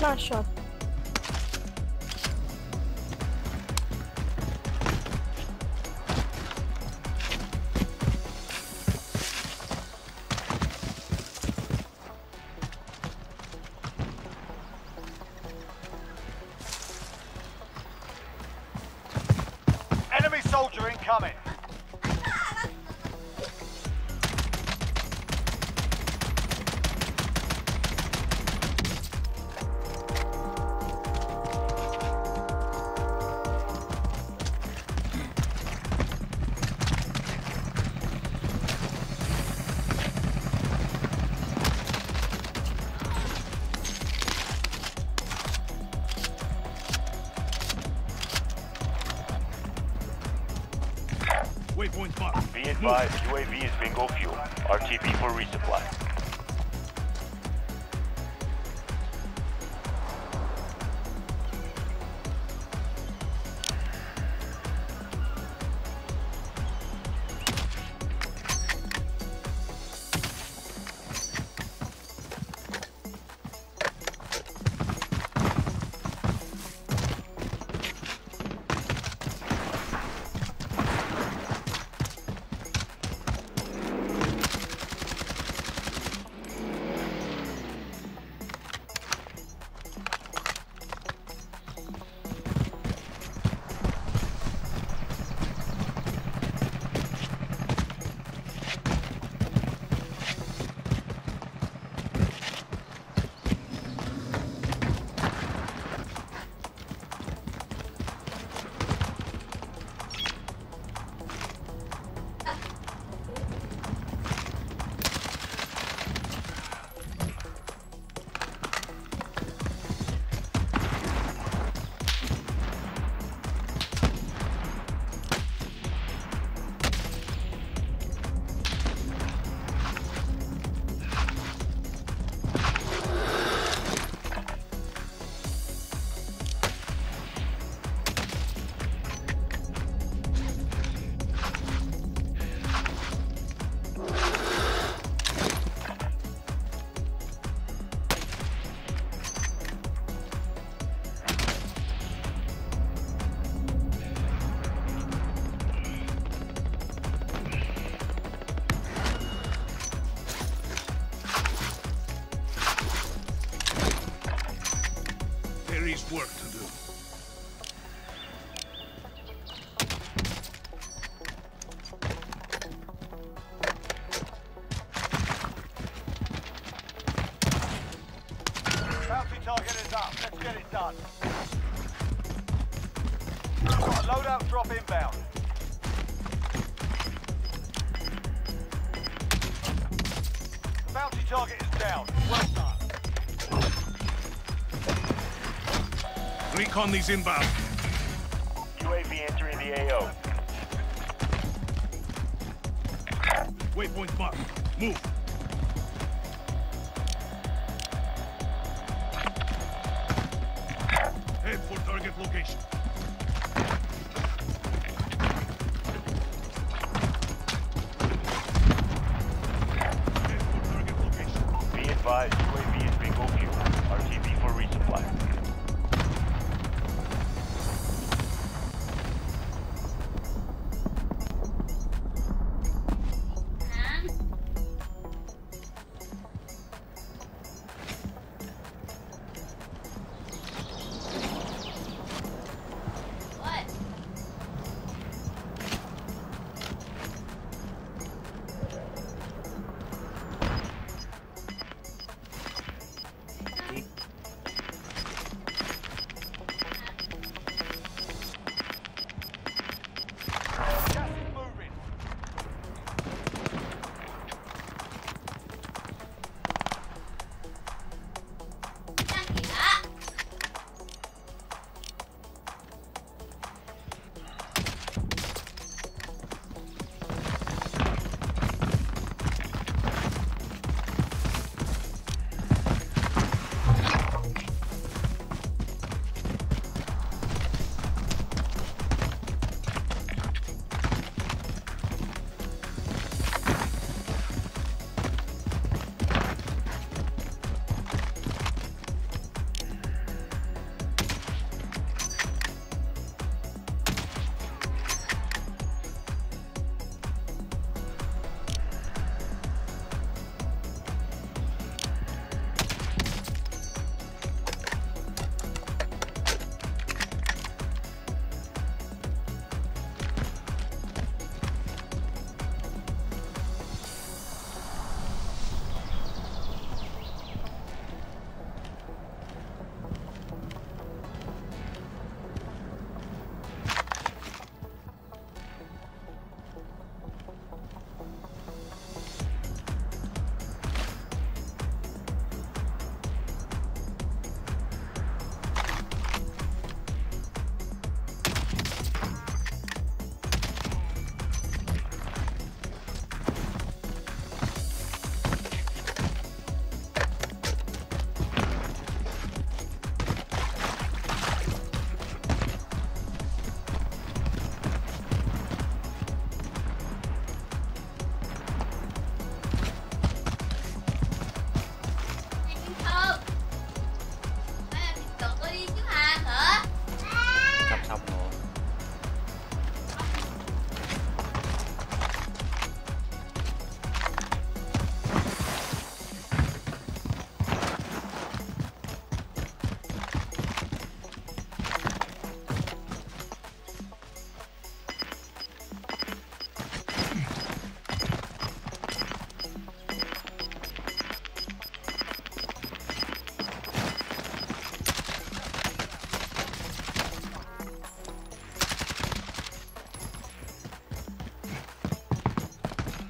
Nice shot. Be advised, UAV is bingo fuel. RTB for resupply. Bounty target is up. Let's get it done. Got loadout drop inbound. The bounty target is down. Well done. Recon these inbound. UAV entering the AO. Waypoint marked. Move. Location. Be advised,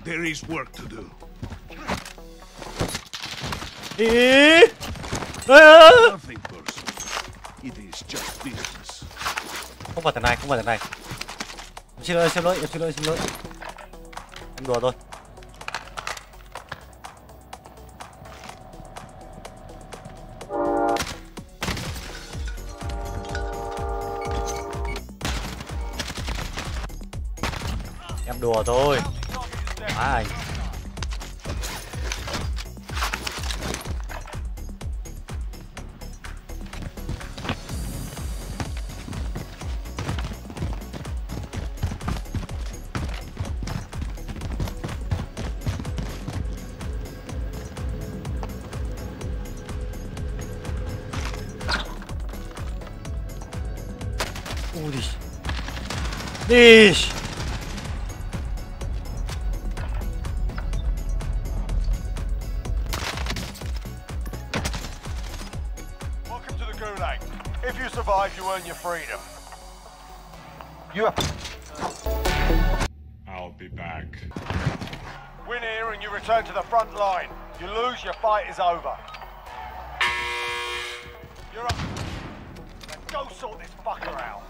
There is work to do. Ý. À. Không phải thằng này, không phải thằng này. Em xin lỗi, em xin lỗi, em xin lỗi, em xin lỗi. Em đùa thôi. Em đùa thôi. Bounty target is down. má anh Ui đi If you survive, you earn your freedom. You I'll be back. win here and you return to the front line. You lose, your fight is over. You're up. Now go sort this fucker out.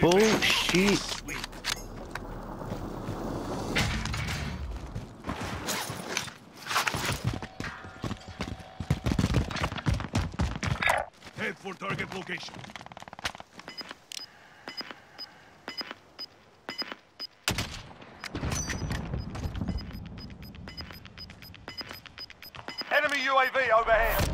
Bullshit. Sweet. Head for target location. Enemy UAV overhead.